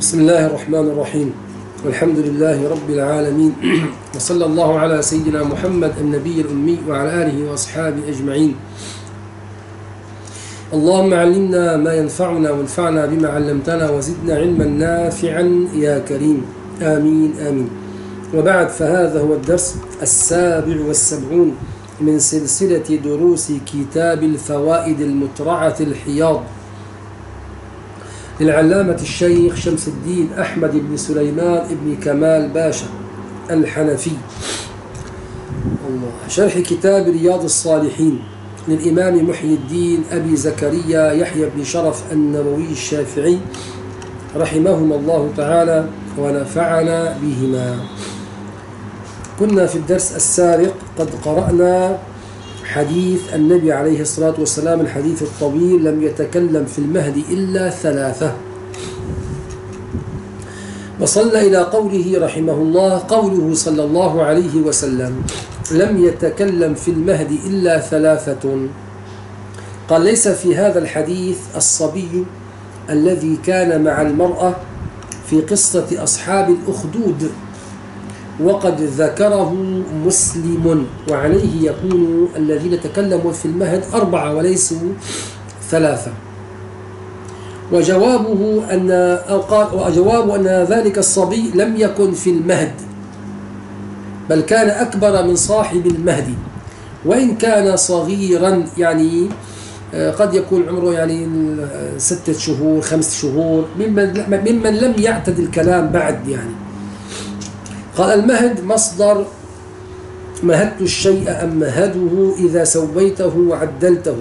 بسم الله الرحمن الرحيم. والحمد لله رب العالمين. وصلى الله على سيدنا محمد النبي الأمي وعلى آله وأصحابه أجمعين. اللهم علمنا ما ينفعنا وانفعنا بما علمتنا وزدنا علما نافعا يا كريم. آمين آمين. وبعد فهذا هو الدرس السابع والسبعون من سلسلة دروس كتاب الفوائد المترعة الحياض. للعلامة الشيخ شمس الدين أحمد بن سليمان بن كمال باشا الحنفي. الله. شرح كتاب رياض الصالحين للإمام محي الدين أبي زكريا يحيى بن شرف النووي الشافعي رحمهما الله تعالى ونفعنا بهما. كنا في الدرس السابق قد قرأنا حديث النبي عليه الصلاة والسلام الحديث الطويل لم يتكلم في المهد إلا ثلاثة. وصلى إلى قوله رحمه الله قوله صلى الله عليه وسلم لم يتكلم في المهد إلا ثلاثة قال ليس في هذا الحديث الصبي الذي كان مع المرأة في قصة أصحاب الأخدود وقد ذكره مسلم وعليه يكون الذين تكلموا في المهد أربعة وليسوا ثلاثة. وجوابه أن أو قال وجواب أن ذلك الصبي لم يكن في المهد بل كان أكبر من صاحب المهد. وإن كان صغيرا يعني قد يكون عمره يعني ستة شهور خمس شهور ممن, ممن لم يعتد الكلام بعد يعني. قال المهد مصدر مهدت الشيء أم مهده إذا سويته وعدلته.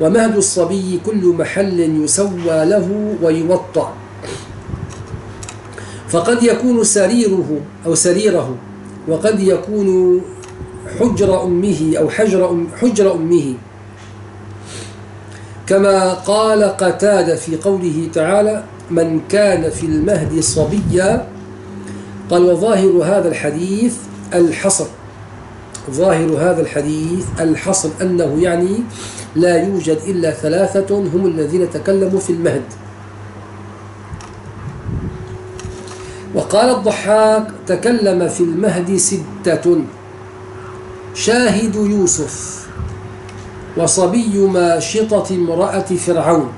ومهد الصبي كل محل يسوى له ويوطأ. فقد يكون سريره أو سريره وقد يكون حجر أمه أو حجر, أم حجر أمه. كما قال قتادة في قوله تعالى من كان في المهد صبيا قال وظاهر هذا الحديث الحصر. ظاهر هذا الحديث الحصر أنه يعني لا يوجد إلا ثلاثة هم الذين تكلموا في المهد. وقال الضحاك تكلم في المهد ستة. شاهد يوسف وصبي ماشطة امرأة فرعون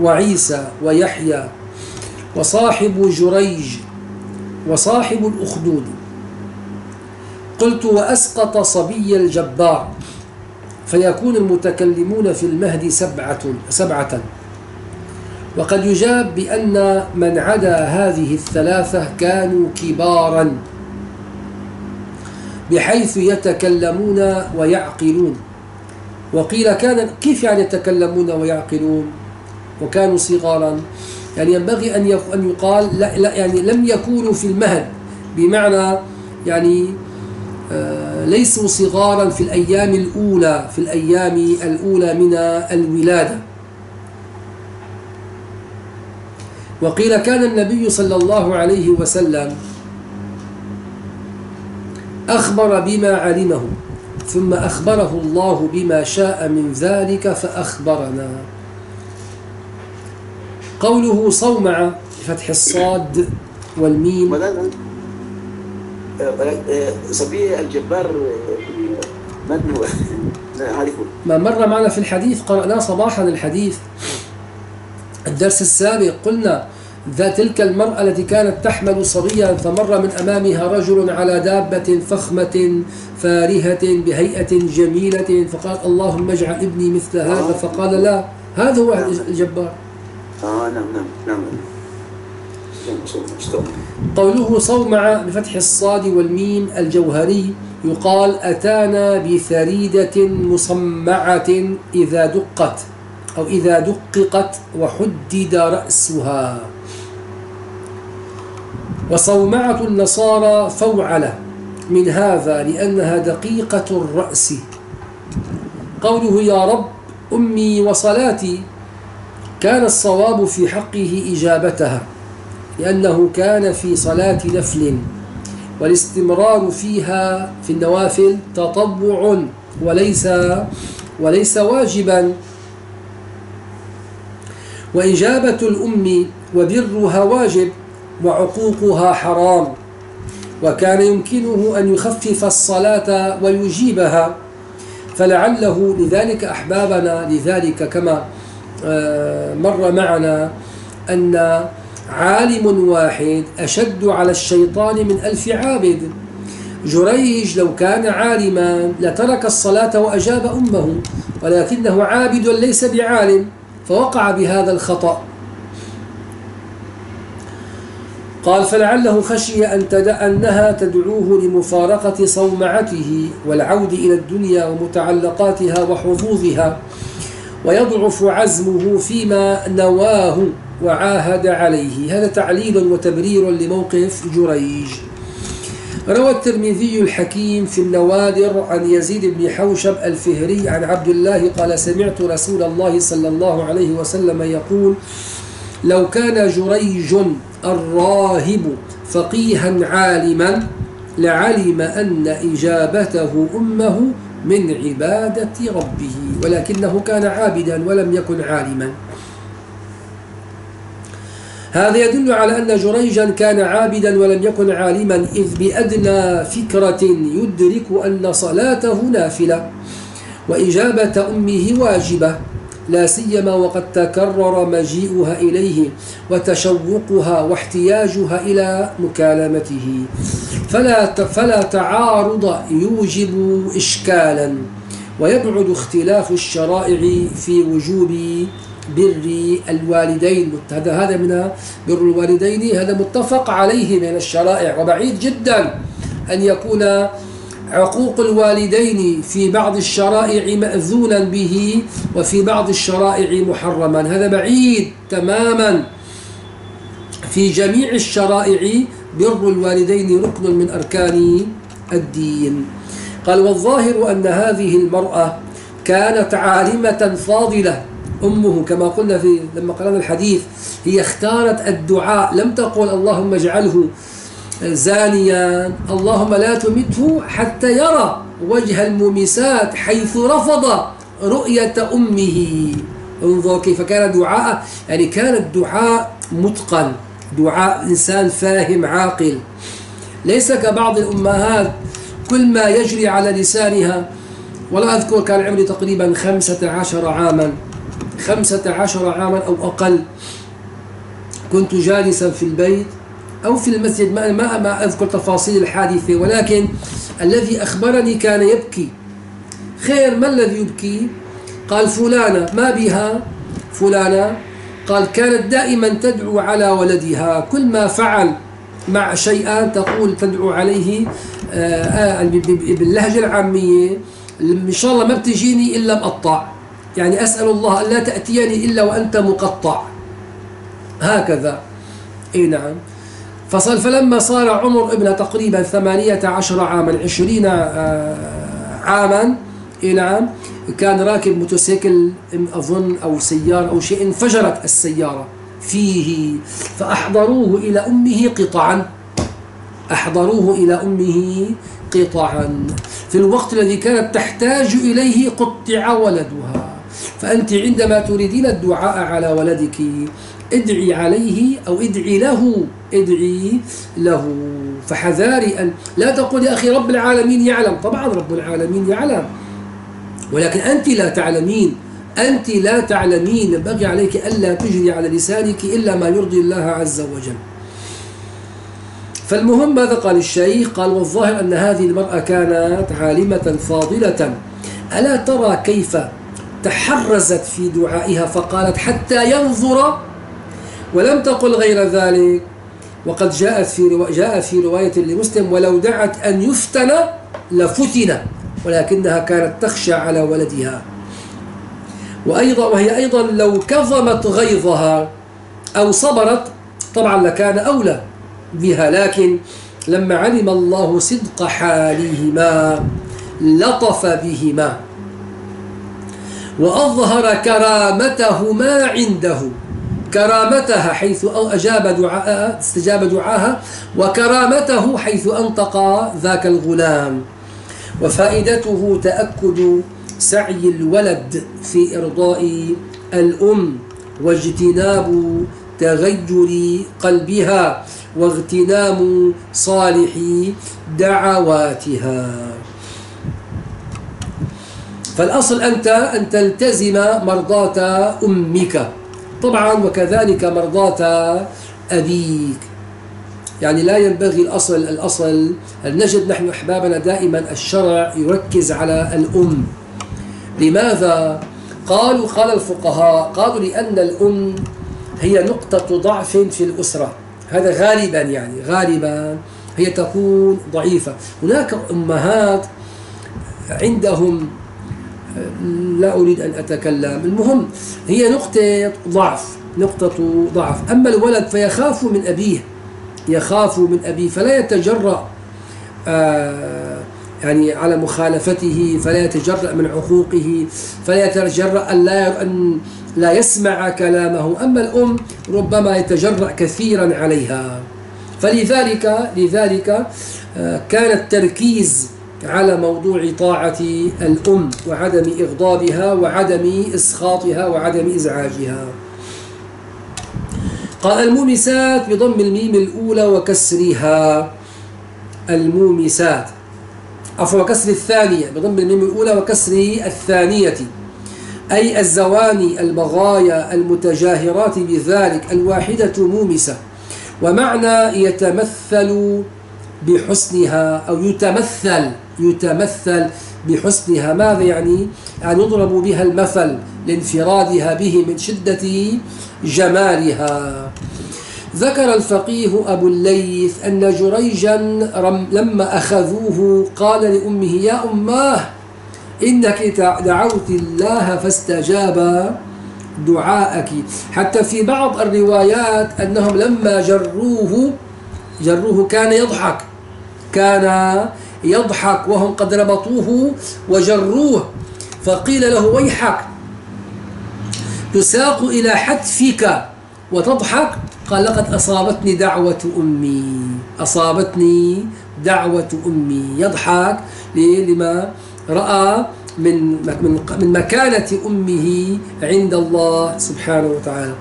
وعيسى ويحيى وصاحب جريج وصاحب الأخدود. قلت وأسقط صبي الجبار فيكون المتكلمون في المهد سبعة, سبعة. وقد يجاب بأن من عدا هذه الثلاثة كانوا كبارا بحيث يتكلمون ويعقلون. وقيل كان كيف يعني يتكلمون ويعقلون؟ وكانوا صغارا. يعني ينبغي أن أن يقال لا, لا يعني لم يكونوا في المهد بمعنى يعني آه ليسوا صغارا في الأيام الأولى في الأيام الأولى من الولادة. وقيل كان النبي صلى الله عليه وسلم أخبر بما علمه ثم أخبره الله بما شاء من ذلك فأخبرنا. قوله صومع بفتح الصاد والميم. صبي الجبار من هو؟ ما مر معنا في الحديث قرأناه صباحا الحديث. الدرس السابق قلنا ذا تلك المرأة التي كانت تحمل صبيا فمر من أمامها رجل على دابة فخمة فارهة بهيئة جميلة فقال اللهم اجعل ابني مثل هذا. فقال لا هذا هو الجبار. آه نعم نعم نعم قوله صومع بفتح الصاد والميم الجوهري يقال أتانا بثريدة مصمعة إذا دقت أو إذا دققت وحدد رأسها. وصومعة النصارى فوعلة من هذا لأنها دقيقة الرأس. قوله يا رب أمي وصلاتي كان الصواب في حقه إجابتها لأنه كان في صلاة نفل والاستمرار فيها في النوافل تطوع وليس وليس واجبا. وإجابة الأم وبرها واجب وعقوقها حرام وكان يمكنه أن يخفف الصلاة ويجيبها فلعله لذلك أحبابنا لذلك كما مر معنا أن عالم واحد أشد على الشيطان من ألف عابد. جريج لو كان عالما لترك الصلاة وأجاب أمه ولكنه عابد ليس بعالم فوقع بهذا الخطأ. قال فلعله خشي أن تدع أنها تدعوه لمفارقة صومعته والعود إلى الدنيا ومتعلقاتها وحظوظها. ويضعف عزمه فيما نواه وعاهد عليه. هذا تعليل وتبرير لموقف جريج. روى الترمذي الحكيم في النوادر عن يزيد بن حوشب الفهري عن عبد الله قال سمعت رسول الله صلى الله عليه وسلم يقول لو كان جريج الراهب فقيها عالما لعلم أن إجابته أمه من عبادة ربه ولكنه كان عابدا ولم يكن عالما. هذا يدل على أن جريجا كان عابدا ولم يكن عالما إذ بأدنى فكرة يدرك أن صلاته نافلة وإجابة أمه واجبة. لا سيما وقد تكرر مجيئها إليه وتشوقها واحتياجها إلى مكالمته. فلا فلا تعارض يوجب إشكالا ويبعد اختلاف الشرائع في وجوب بر الوالدين. هذا من بر الوالدين هذا متفق عليه من الشرائع وبعيد جدا أن يكون عقوق الوالدين في بعض الشرائع مأذونا به وفي بعض الشرائع محرما. هذا بعيد تماما. في جميع الشرائع بر الوالدين ركن من أركان الدين. قال والظاهر أن هذه المرأة كانت عالمة فاضلة. أمه كما قلنا في لما قرأنا الحديث هي اختارت الدعاء. لم تقل اللهم اجعله زانيا. اللهم لا تمته حتى يرى وجه الممسات حيث رفض رؤية أمه. انظر كيف كان دعاء. يعني كان الدعاء متقن. دعاء إنسان فاهم عاقل. ليس كبعض الأمهات كل ما يجري على لسانها. ولا أذكر كان عمري تقريبا خمسة عشر عاما. خمسة عشر عاما أو أقل. كنت جالسا في البيت. أو في المسجد ما, ما, أذكر تفاصيل الحادثة ولكن الذي أخبرني كان يبكي. خير ما الذي يبكي؟ قال فلانة ما بها؟ فلانة قال كانت دائما تدعو على ولدها. كل ما فعل مع شيئا تقول تدعو عليه آه، آه، باللهجة العامية إن شاء الله ما بتجيني إلا مقطع. يعني أسأل الله أن لا تأتيني إلا وأنت مقطع. هكذا. إي نعم. فصل فلما صار عمر ابنه تقريبا ثمانية عشر عاما عشرين آه، عاما اي نعم كان راكب موتوسيكل أظن أو سيارة أو شيء انفجرت السيارة فيه فأحضروه إلى أمه قطعا. أحضروه إلى أمه قطعا. في الوقت الذي كانت تحتاج إليه قطع ولدها. فأنت عندما تريدين الدعاء على ولدك ادعي عليه أو ادعي له ادعي له. فحذاري أن لا تقول يا أخي رب العالمين يعلم. طبعا رب العالمين يعلم. ولكن أنت لا تعلمين. أنت لا تعلمين. ينبغي عليك ألا تجري على لسانك إلا ما يرضي الله عز وجل. فالمهم ماذا قال الشيخ؟ قال والظاهر أن هذه المرأة كانت عالمة فاضلة. ألا ترى كيف تحرزت في دعائها فقالت حتى ينظر ولم تقل غير ذلك. وقد جاءت في روا... جاءت في رواية لمسلم ولو دعت أن يفتن لفتن ولكنها كانت تخشى على ولدها. وأيضا وهي أيضا لو كظمت غيظها أو صبرت طبعا لكان أولى بها لكن لما علم الله صدق حالهما لطف بهما. وأظهر كرامتهما عنده. كرامتها حيث أجاب دعاء استجاب دعاها وكرامته حيث أنطق ذاك الغلام. وفائدته تأكد سعي الولد في إرضاء الأم واجتناب تغير قلبها واغتنام صالح دعواتها. فالأصل أنت أن تلتزم مرضاة أمك. طبعا وكذلك مرضاة أبيك. يعني لا ينبغي الأصل الأصل نجد نحن أحبابنا دائما الشرع يركز على الأم. لماذا؟ قالوا قال الفقهاء قالوا لأن الأم هي نقطة ضعف في الأسرة. هذا غالبا يعني غالبا هي تكون ضعيفة. هناك أمهات عندهم لا أريد أن أتكلم. المهم هي نقطة ضعف نقطة ضعف. أما الولد فيخاف من أبيه يخاف من أبيه فلا يتجرأ آه يعني على مخالفته فلا يتجرأ من عقوقه فلا يتجرأ أن لا, أن لا يسمع كلامه. أما الأم ربما يتجرأ كثيرا عليها. فلذلك لذلك آه، كان التركيز على موضوع طاعة الأم وعدم إغضابها وعدم إسخاطها وعدم إزعاجها. قال المومسات بضم الميم الأولى وكسرها. المومسات عفوا وكسر الثانية بضم الميم الأولى وكسر الثانية. أي الزواني البغايا المتجاهرات بذلك الواحدة مومسة ومعنى يتمثل بحسنها أو يتمثل يتمثل بحسنها. ماذا يعني؟ يعني يضرب بها المثل لانفرادها به من شدة جمالها. ذكر الفقيه أبو الليث أن جريجا لما أخذوه قال لأمه يا أماه إنك دعوت الله فاستجاب دعاءك. حتى في بعض الروايات أنهم لما جروه جروه كان يضحك كان يضحك وهم قد ربطوه وجروه. فقيل له ويحك تساق إلى حتفك وتضحك. قال لقد أصابتني دعوة أمي. أصابتني دعوة أمي. يضحك. لما رأى من من مكانة أمه عند الله سبحانه وتعالى.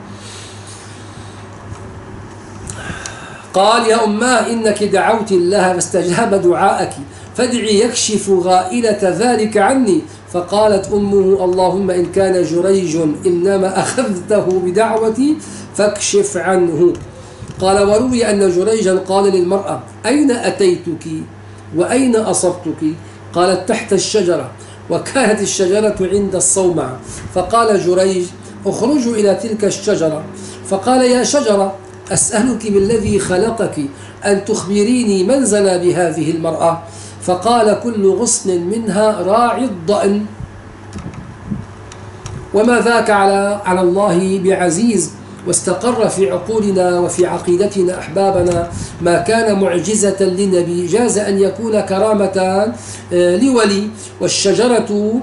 قال يا أماه إنك دعوت الله فاستجاب دعاءك فادعي يكشف غائلة ذلك عني. فقالت أمه اللهم إن كان جريج إنما أخذته بدعوتي فاكشف عنه. قال وروي أن جريجا قال للمرأة أين أتيتك؟ وأين أصبتك؟ قالت تحت الشجرة. وكانت الشجرة عند الصومعة. فقال جريج اخرجوا إلى تلك الشجرة. فقال يا شجرة أسألك بالذي خلقك أن تخبريني من زنى بهذه المرأة؟ فقال كل غصن منها راعي الضأن. وما ذاك على على الله بعزيز؟ واستقر في عقولنا وفي عقيدتنا أحبابنا. ما كان معجزة للنبي جاز أن يكون كرامة آه، لولي. والشجرة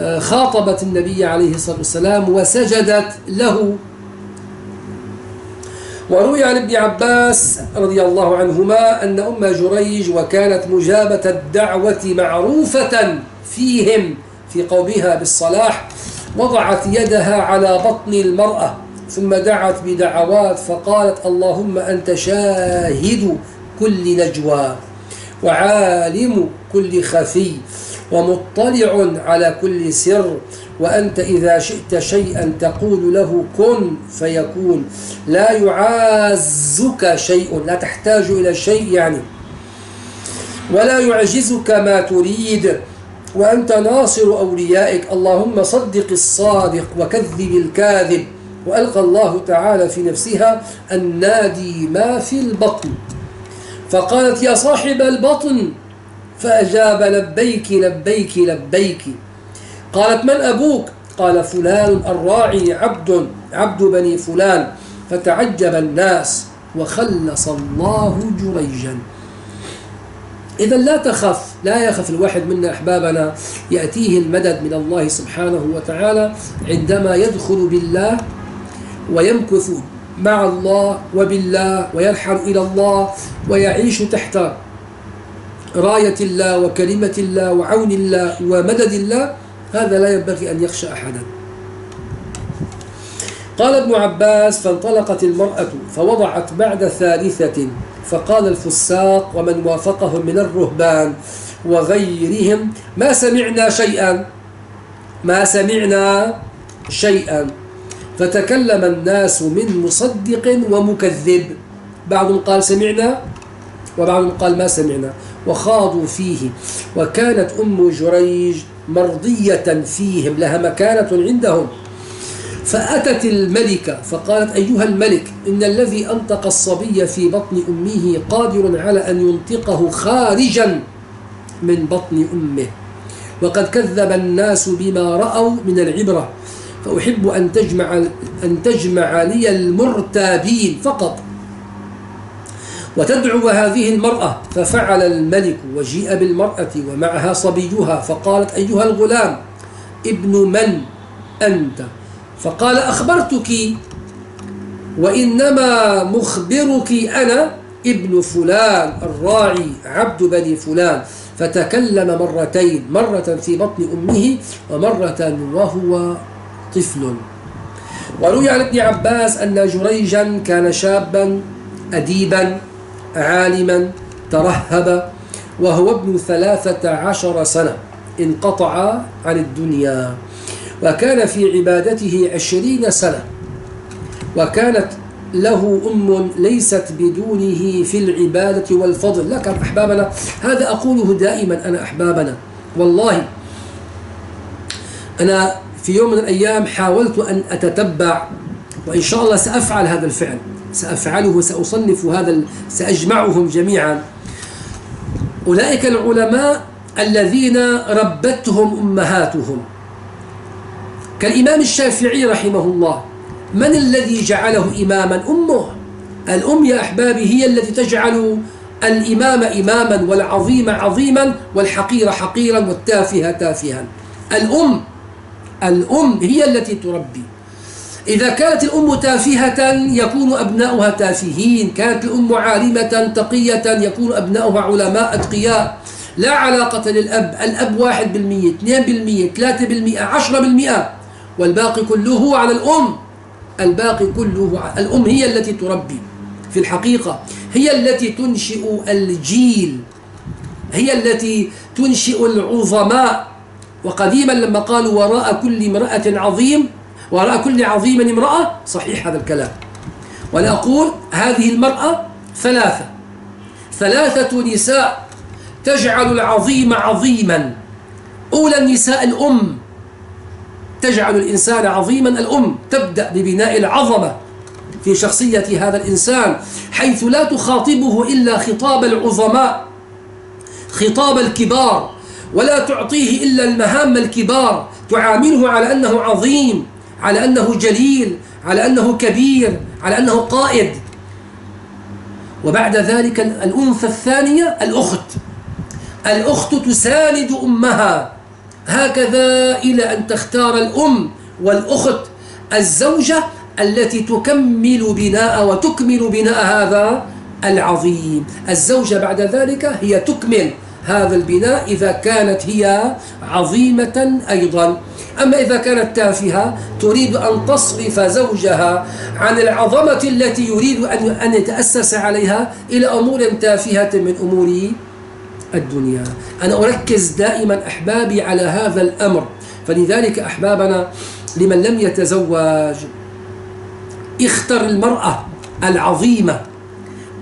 آه، خاطبت النبي عليه الصلاة والسلام وسجدت له. وروي عن ابن عباس رضي الله عنهما أن أم جريج وكانت مجابة الدعوة معروفة فيهم في قومها بالصلاح وضعت يدها على بطن المرأة ثم دعت بدعوات فقالت اللهم أنت شاهد كل نجوى وعالم كل خفي. ومطلع على كل سر وأنت إذا شئت شيئا تقول له كن فيكون. لا يعازك شيء لا تحتاج إلى شيء يعني. ولا يعجزك ما تريد. وأنت ناصر أوليائك. اللهم صدق الصادق وكذب الكاذب. وألقى الله تعالى في نفسها النادي ما في البطن. فقالت يا صاحب البطن فأجاب لبيك لبيك لبيك. قالت من أبوك؟ قال فلان الراعي عبد عبد بني فلان. فتعجب الناس وخلص الله جريجا. إذا لا تخف لا يخف الواحد منا أحبابنا. يأتيه المدد من الله سبحانه وتعالى عندما يدخل بالله ويمكث مع الله وبالله ويرحل إلى الله ويعيش تحت راية الله وكلمة الله وعون الله ومدد الله هذا لا ينبغي أن يخشى أحدا. قال ابن عباس فانطلقت المرأة فوضعت بعد ثالثة فقال الفساق ومن وافقهم من الرهبان وغيرهم ما سمعنا شيئا ما سمعنا شيئا. فتكلم الناس من مصدق ومكذب. بعضهم قال سمعنا وبعضهم قال ما سمعنا. وخاضوا فيه. وكانت أم جريج مرضية فيهم لها مكانة عندهم. فأتت الملكة فقالت أيها الملك إن الذي أنطق الصبي في بطن أمه قادر على أن ينطقه خارجا من بطن أمه. وقد كذب الناس بما رأوا من العبرة. فأحب أن تجمع, أن تجمع لي المرتابين فقط. وتدعو هذه المرأة ففعل الملك وجيء بالمرأة ومعها صبيها فقالت أيها الغلام ابن من أنت؟ فقال أخبرتك وإنما مخبرك أنا ابن فلان الراعي عبد بني فلان. فتكلم مرتين مرة في بطن أمه ومرة وهو طفل. وروي عن ابن عباس أن جريجا كان شابا أديبا. عالما ترهب وهو ابن ثلاثة عشر سنة انقطع عن الدنيا وكان في عبادته عشرين سنة وكانت له أم ليست بدونه في العبادة والفضل. لكن أحبابنا. هذا أقوله دائما أنا أحبابنا. والله أنا في يوم من الأيام حاولت أن أتتبع وإن شاء الله سأفعل هذا الفعل. سأفعله سأصنف هذا سأجمعهم جميعا. أولئك العلماء الذين ربتهم أمهاتهم. كالإمام الشافعي رحمه الله من الذي جعله إماما؟ أمه. الأم يا أحبابي هي التي تجعل الإمام إماما والعظيم عظيما والحقير حقيرا والتافه تافها. الأم الأم هي التي تربي. إذا كانت الأم تافهة يكون أبناؤها تافهين. كانت الأم عالمة تقية يكون أبناؤها علماء أتقياء. لا علاقة للأب. الأب واحد بالمية اثنين بالمية ثلاثة بالمية عشرة بالمئة والباقي كله على الأم. الباقي كله الأم هي التي تربي. في الحقيقة هي التي تنشئ الجيل. هي التي تنشئ العظماء. وقديما لما قالوا وراء كل امرأة عظيم وراء كل عظيم امرأة صحيح هذا الكلام. وأنا أقول هذه المرأة ثلاثة. ثلاثة نساء تجعل العظيم عظيما. أولى النساء الأم. تجعل الإنسان عظيما الأم. تبدأ ببناء العظمة في شخصية هذا الإنسان حيث لا تخاطبه إلا خطاب العظماء خطاب الكبار ولا تعطيه إلا المهام الكبار. تعامله على أنه عظيم. على أنه جليل على أنه كبير على أنه قائد. وبعد ذلك الأنثى الثانية الأخت. الأخت تساند أمها. هكذا إلى أن تختار الأم والأخت الزوجة التي تكمل بناء وتكمل بناء هذا العظيم. الزوجة بعد ذلك هي تكمل. هذا البناء إذا كانت هي عظيمة أيضا. أما إذا كانت تافهة تريد أن تصرف زوجها عن العظمة التي يريد أن يتأسس عليها إلى أمور تافهة من أمور الدنيا. أنا أركز دائما أحبابي على هذا الأمر. فلذلك أحبابنا لمن لم يتزوج اختر المرأة العظيمة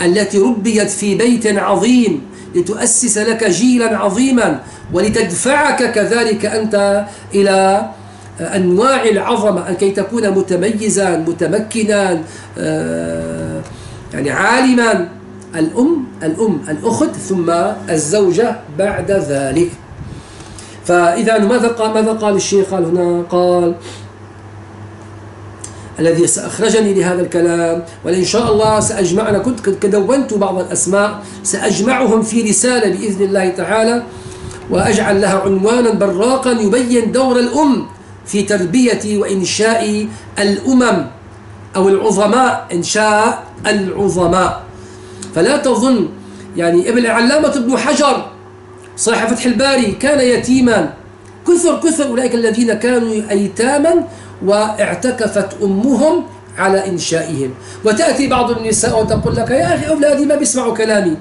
التي ربيت في بيت عظيم. لتؤسس لك جيلا عظيما ولتدفعك كذلك أنت إلى أنواع العظمة كي تكون متميزا متمكنا آه، يعني عالما. الأم الأم الأخت ثم الزوجة بعد ذلك. فإذا ماذا قال ماذا قال الشيخ قال هنا؟ قال الذي سأخرجني لهذا الكلام. وإن شاء الله سأجمع أنا كنت كدونت بعض الأسماء. سأجمعهم في رسالة بإذن الله تعالى. وأجعل لها عنوانا براقا يبين دور الأم في تربية وإنشاء الأمم أو العظماء. إنشاء العظماء. فلا تظن. يعني ابن العلامة ابن حجر صاحب فتح الباري كان يتيما. كثر كثر أولئك الذين كانوا أيتاما واعتكفت أمهم على إنشائهم. وتأتي بعض النساء وتقول لك يا أخي أولادي ما بيسمعوا كلامي.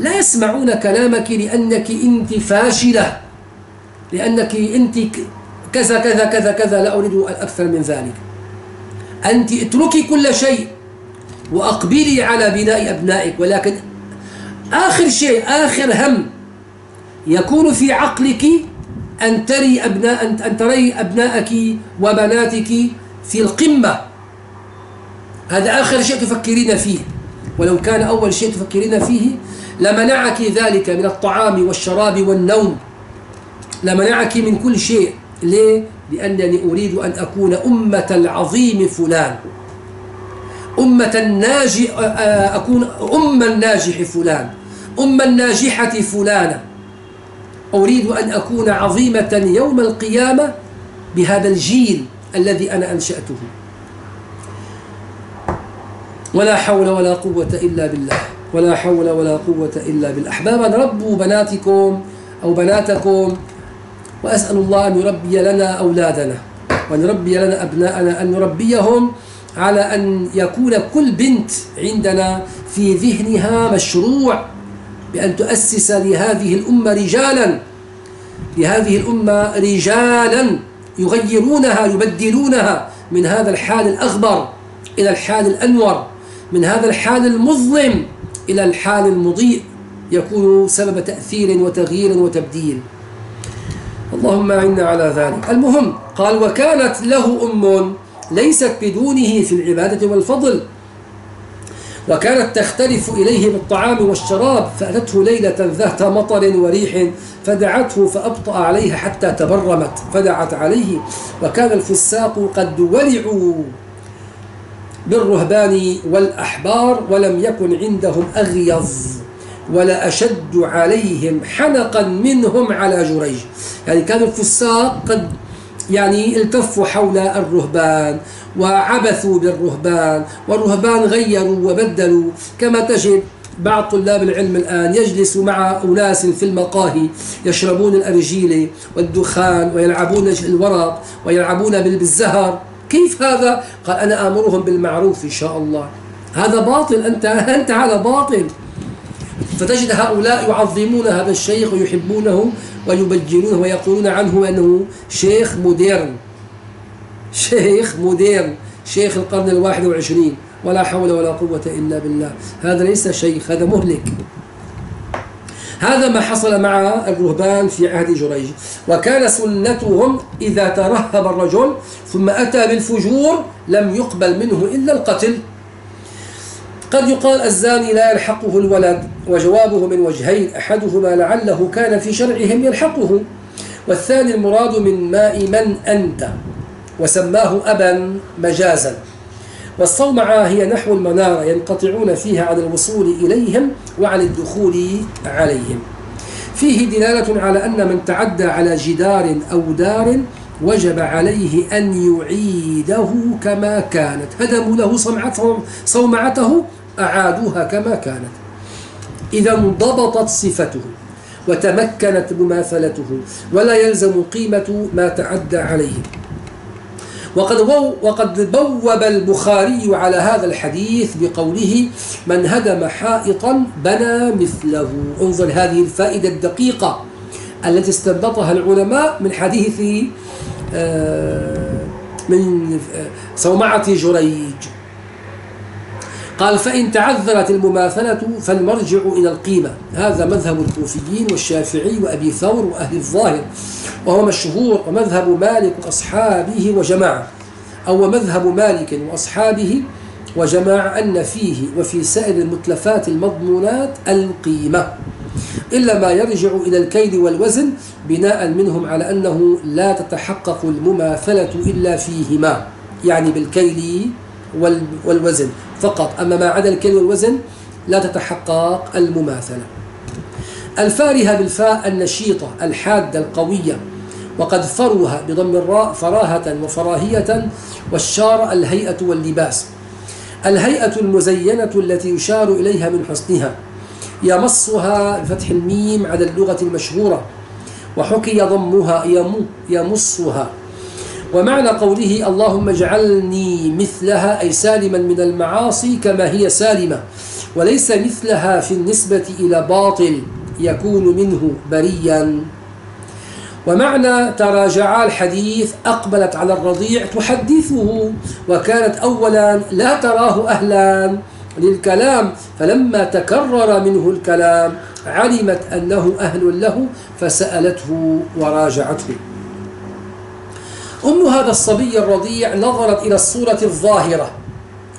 لا يسمعون كلامك لأنك أنت فاشلة. لأنك أنت كذا كذا كذا كذا لا أريد أكثر من ذلك. أنت اتركي كل شيء وأقبلي على بناء أبنائك. ولكن آخر شيء آخر هم يكون في عقلك أن تري أبناء أن تري أبنائك وبناتك في القمة. هذا آخر شيء تفكرين فيه. ولو كان أول شيء تفكرين فيه لمنعك ذلك من الطعام والشراب والنوم. لمنعك من كل شيء. ليه؟ لأنني أريد أن أكون أمة العظيم فلان. أمة الناجح أكون أم الناجح فلان. أم الناجحة فلانة. أريد أن أكون عظيمة يوم القيامة بهذا الجيل الذي أنا أنشأته. ولا حول ولا قوة إلا بالله. ولا حول ولا قوة إلا بالله. أحبابا ربوا بناتكم أو بناتكم وأسأل الله أن يربي لنا أولادنا وأن يربي لنا أبناءنا أن نربيهم على أن يكون كل بنت عندنا في ذهنها مشروع بأن تؤسس لهذه الأمة رجالا. لهذه الأمة رجالا يغيرونها يبدلونها من هذا الحال الأغبر إلى الحال الأنور من هذا الحال المظلم إلى الحال المضيء يكون سبب تأثير وتغيير وتبديل. اللهم أعنا على ذلك. المهم قال وكانت له أم ليست بدونه في العبادة والفضل. وكانت تختلف إليه بالطعام والشراب فأتته ليلة ذات مطر وريح فدعته فأبطأ عليها حتى تبرمت فدعت عليه وكان الفساق قد ولعوا بالرهبان والأحبار ولم يكن عندهم أغيظ ولا أشد عليهم حنقا منهم على جريج. يعني كانوا الفساق قد يعني التفوا حول الرهبان وعبثوا بالرهبان والرهبان غيروا وبدلوا. كما تجد بعض طلاب العلم الآن يجلس مع أناس في المقاهي يشربون الأرجيل والدخان ويلعبون الورق ويلعبون بالزهر. كيف هذا؟ قال أنا آمرهم بالمعروف إن شاء الله. هذا باطل أنت أنت على باطل. فتجد هؤلاء يعظمون هذا الشيخ ويحبونه ويبجلونه ويقولون عنه أنه شيخ modern شيخ modern شيخ القرن الواحد والعشرين ولا حول ولا قوة إلا بالله. هذا ليس شيخ هذا مهلك. هذا ما حصل مع الرهبان في عهد جريج. وكان سنتهم إذا ترهب الرجل ثم أتى بالفجور لم يقبل منه إلا القتل. قد يقال الزاني لا يلحقه الولد وجوابه من وجهين أحدهما لعله كان في شرعهم يلحقه والثاني المراد من ماء من أنت. وسماه أبا مجازا. والصومعة هي نحو المنارة ينقطعون فيها عن الوصول إليهم وعن الدخول عليهم. فيه دلالة على أن من تعدى على جدار أو دار وجب عليه أن يعيده كما كانت. هدموا له صومعته أعادوها كما كانت. إذا انضبطت صفته وتمكنت مماثلته ولا يلزم قيمة ما تعدى عليه. وقد وقد بوب البخاري على هذا الحديث بقوله من هدم حائطا بنى مثله انظر هذه الفائدة الدقيقة التي استنبطها العلماء من حديث آه، من آه، صومعة جريج. قال فإن تعذرت المماثلة فالمرجع إلى القيمة. هذا مذهب الكوفيين والشافعي وأبي ثور وأهل الظاهر وهو مشهور ومذهب مالك وأصحابه وجماعة. أو مذهب مالك وأصحابه وجماعة أن فيه وفي سائر المتلفات المضمونات القيمة. إلا ما يرجع إلى الكيل والوزن بناء منهم على أنه لا تتحقق المماثلة إلا فيهما. يعني بالكيل والوزن فقط. أما ما عدا الكيل والوزن لا تتحقق المماثلة. الفارهة بالفاء النشيطة الحادة القوية وقد فروها بضم الراء فراهة وفراهية والشار الهيئة واللباس. الهيئة المزينة التي يشار إليها من حسنها. يمصها بفتح الميم على اللغة المشهورة وحكي ضمها يم- يمصها. ومعنى قوله اللهم اجعلني مثلها أي سالما من المعاصي كما هي سالمة وليس مثلها في النسبة إلى باطل يكون منه بريا. ومعنى تراجعا الحديث أقبلت على الرضيع تحدثه وكانت أولا لا تراه أهلا للكلام فلما تكرر منه الكلام علمت أنه أهل له فسألته وراجعته. أم هذا الصبي الرضيع نظرت إلى الصورة الظاهرة.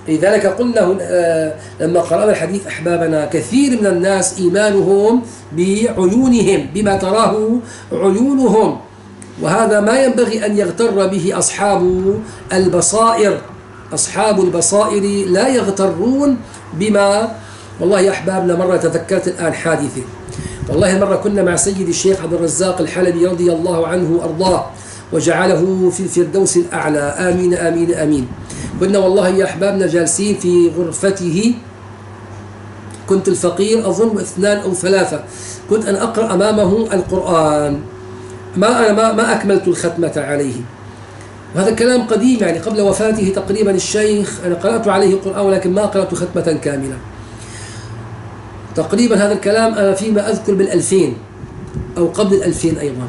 لذلك قلنا آه، لما قرأنا الحديث أحبابنا كثير من الناس إيمانهم بعيونهم بما تراه عيونهم. وهذا ما ينبغي أن يغتر به أصحاب البصائر. أصحاب البصائر لا يغترون بما والله يا أحبابنا مرة تذكرت الآن حادثة. والله مرة كنا مع سيد الشيخ عبد الرزاق الحلبي رضي الله عنه وأرضاه. وجعله في الفردوس الأعلى. آمين آمين آمين. كنا والله يا أحبابنا جالسين في غرفته. كنت الفقير أظن اثنان أو ثلاثة. كنت أن أقرأ أمامه القرآن. ما أنا ما, ما أكملت الختمة عليه. وهذا الكلام قديم يعني قبل وفاته تقريبا الشيخ. أنا قرأت عليه القرآن ولكن ما قرأت ختمة كاملة. تقريبا هذا الكلام أنا فيما أذكر بالألفين أو قبل الألفين أيضا.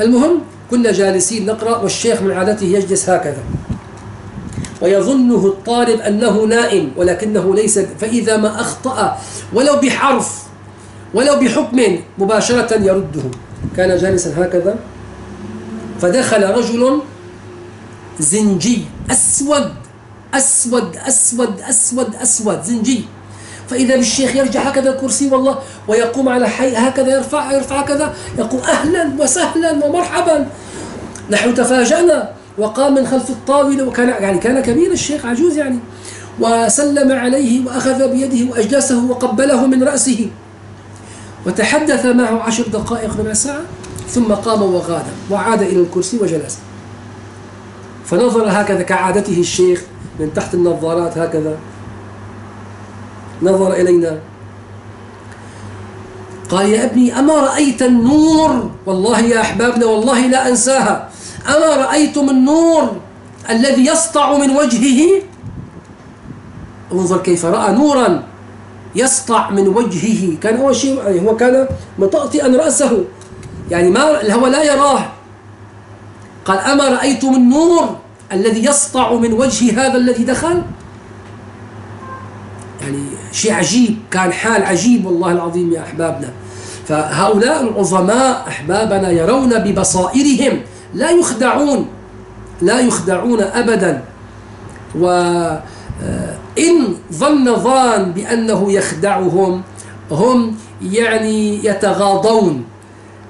المهم كنا جالسين نقرأ والشيخ من عادته يجلس هكذا. ويظنه الطالب أنه نائم ولكنه ليس فإذا ما أخطأ ولو بحرف ولو بحكم مباشرة يرده. كان جالسا هكذا. فدخل رجل زنجي أسود أسود أسود أسود أسود زنجي. فإذا بالشيخ يرجع هكذا الكرسي والله ويقوم على حي هكذا يرفع يرفع هكذا يقول أهلا وسهلا ومرحبا. نحن تفاجأنا وقام من خلف الطاولة وكان يعني كان كبير الشيخ عجوز يعني. وسلم عليه وأخذ بيده وأجلسه وقبله من رأسه. وتحدث معه عشر دقائق ربع ساعة ثم قام وغاد وعاد إلى الكرسي وجلس. فنظر هكذا كعادته الشيخ من تحت النظارات هكذا. نظر إلينا. قال يا ابني أما رأيت النور؟ والله يا أحبابنا والله لا أنساها. أما رأيتم النور الذي يسطع من وجهه؟ انظر كيف رأى نورا يسطع من وجهه. كان أول شيء يعني هو كان مطأطئا رأسه. يعني ما هو لا يراه. قال أما رأيتم النور الذي يسطع من وجه هذا الذي دخل؟ يعني شيء عجيب. كان حال عجيب والله العظيم يا أحبابنا. فهؤلاء العظماء أحبابنا يرون ببصائرهم. لا يخدعون لا يخدعون أبدا. وإن ظن ظان بأنه يخدعهم هم يعني يتغاضون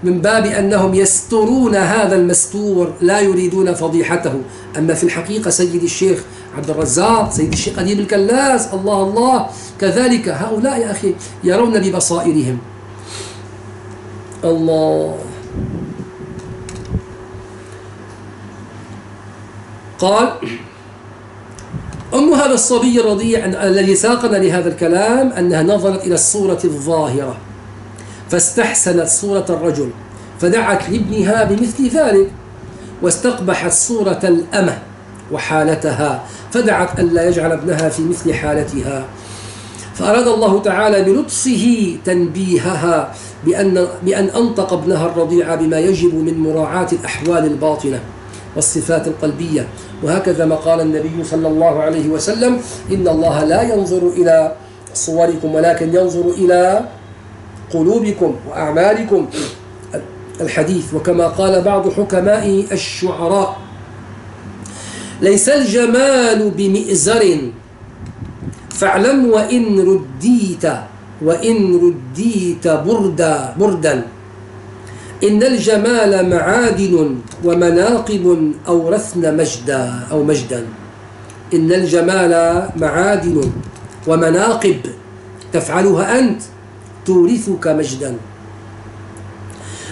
من باب أنهم يسترون هذا المستور لا يريدون فضيحته. أما في الحقيقة سيد الشيخ عبد الرزاق سيد الشيخ أديب الكلاس الله الله كذلك هؤلاء يا أخي يرون ببصائرهم. الله. قال أم هذا الصبي الرضيع الذي ساقنا لهذا الكلام أنها نظرت إلى الصورة الظاهرة فاستحسنت صورة الرجل فدعت لابنها بمثل ذلك واستقبحت صورة الأمة وحالتها فدعت ألا يجعل ابنها في مثل حالتها. فأراد الله تعالى بلطفه تنبيهها بأن, بأن أنطق ابنها الرضيع بما يجب من مراعاة الأحوال الباطنة. والصفات القلبية. وهكذا ما قال النبي صلى الله عليه وسلم إن الله لا ينظر إلى صوركم ولكن ينظر إلى قلوبكم وأعمالكم. الحديث وكما قال بعض حكماء الشعراء ليس الجمال بمئزر. فاعلم وإن رديت وإن رديت بردا بردا. إن الجمال معادن ومناقب أورثن مجدا أو مجدا. إن الجمال معادن ومناقب تفعلها أنت تورثك مجدا.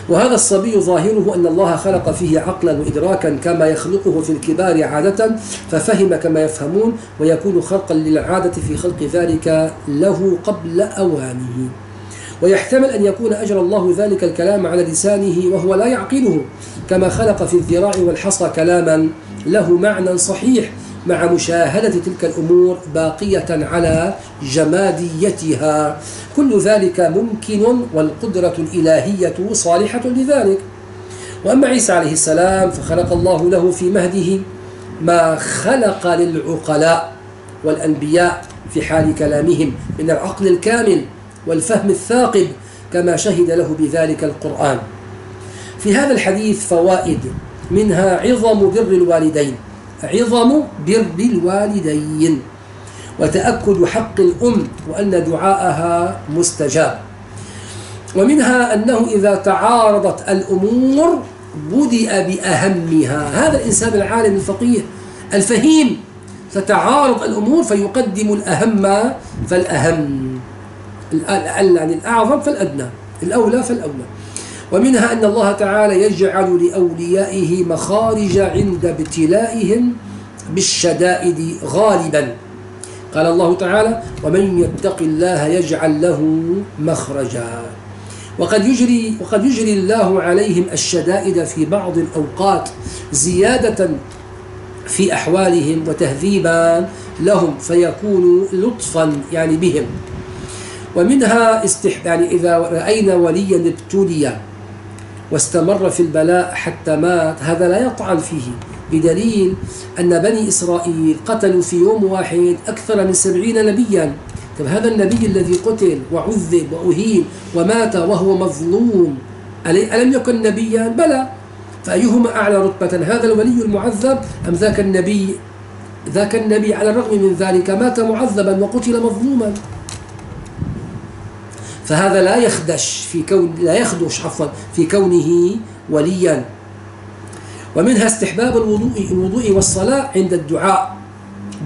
وهذا الصبي ظاهره أن الله خلق فيه عقلا وإدراكا كما يخلقه في الكبار عادة ففهم كما يفهمون ويكون خلقا للعادة في خلق ذلك له قبل أوانه. ويحتمل أن يكون أجرى الله ذلك الكلام على لسانه وهو لا يعقله كما خلق في الذراع والحصى كلاما له معنى صحيح مع مشاهدة تلك الأمور باقية على جماديتها. كل ذلك ممكن والقدرة الإلهية صالحة لذلك. وأما عيسى عليه السلام فخلق الله له في مهده ما خلق للعقلاء والأنبياء في حال كلامهم من العقل الكامل والفهم الثاقب كما شهد له بذلك القرآن. في هذا الحديث فوائد منها عظم بر الوالدين. عظم بر الوالدين. وتأكد حق الأم وأن دعاءها مستجاب. ومنها أنه إذا تعارضت الأمور بدأ بأهمها. هذا الإنسان العالم الفقيه الفهيم تتعارض الأمور فيقدم الأهم فالأهم. يعني الأعظم فالأدنى الأولى فالأولى. ومنها أن الله تعالى يجعل لأوليائه مخارج عند ابتلائهم بالشدائد غالبا. قال الله تعالى ومن يتق الله يجعل له مخرجا. وقد يجري وقد يجري الله عليهم الشدائد في بعض الأوقات زيادة في أحوالهم وتهذيبا لهم فيكون لطفا يعني بهم. ومنها استح يعني إذا رأينا وليا ابتلي واستمر في البلاء حتى مات هذا لا يطعن فيه بدليل أن بني إسرائيل قتلوا في يوم واحد أكثر من سبعين نبيا. طب هذا النبي الذي قتل وعذب وأهين ومات وهو مظلوم ألم يكن نبيا؟ بلى. فأيهما أعلى رتبة هذا الولي المعذب أم ذاك النبي ذاك النبي على الرغم من ذلك مات معذبا وقتل مظلوما؟ فهذا لا يخدش في كون لا يخدش عفوا في كونه وليا. ومنها استحباب الوضوء الوضوء والصلاة عند الدعاء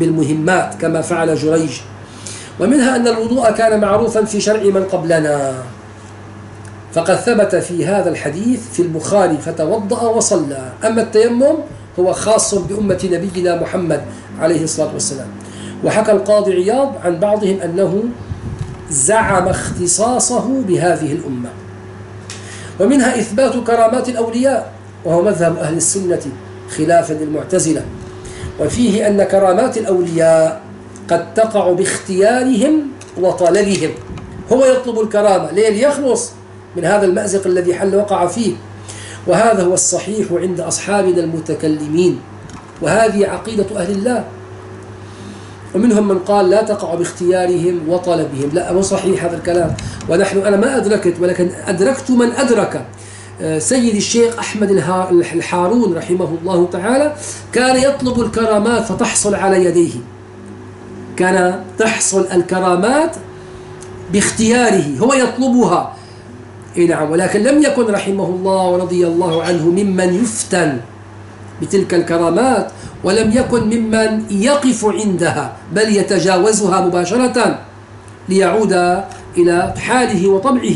بالمهمات كما فعل جريج. ومنها أن الوضوء كان معروفا في شرع من قبلنا. فقد ثبت في هذا الحديث في البخاري فتوضأ وصلى. أما التيمم هو خاص بأمة نبينا محمد عليه الصلاة والسلام. وحكى القاضي عياض عن بعضهم أنه زعم اختصاصه بهذه الأمة. ومنها إثبات كرامات الأولياء وهو مذهب أهل السنة خلافا للمعتزلة. وفيه أن كرامات الأولياء قد تقع باختيارهم وطلبهم هو يطلب الكرامة ليه ليخلص من هذا المأزق الذي حل وقع فيه. وهذا هو الصحيح عند أصحابنا المتكلمين. وهذه عقيدة أهل الله. ومنهم من قال لا تقع باختيارهم وطلبهم. لا مو صحيح هذا الكلام. ونحن أنا ما أدركت ولكن أدركت من أدرك آه، سيد الشيخ أحمد الحارون رحمه الله تعالى كان يطلب الكرامات فتحصل على يديه. كان تحصل الكرامات باختياره هو يطلبها. إي نعم ولكن لم يكن رحمه الله ورضي الله عنه ممن يفتن. بتلك الكرامات ولم يكن ممن يقف عندها بل يتجاوزها مباشرة ليعود إلى حاله وطبعه.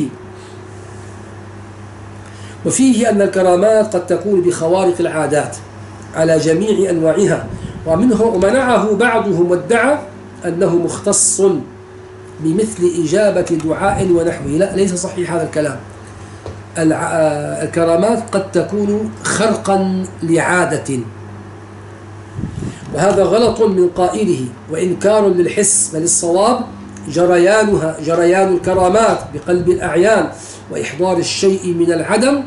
وفيه أن الكرامات قد تكون بخوارق العادات على جميع أنواعها ومنه ومنعه بعضهم وادعى أنه مختص بمثل إجابة دعاء ونحوه. لا ليس صحيح هذا الكلام. الكرامات قد تكون خرقا لعادة. وهذا غلط من قائله وإنكار للحس بل الصواب جريانها جريان الكرامات بقلب الأعيان وإحضار الشيء من العدم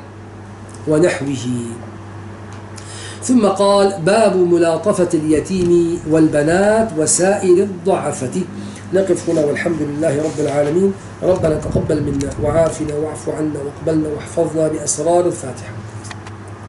ونحوه. ثم قال باب ملاطفة اليتيم والبنات وسائر الضعفة. نقف هنا والحمد لله رب العالمين. ربنا تقبل منا وعافنا واعف عنا واقبلنا واحفظنا بأسرار الفاتحة.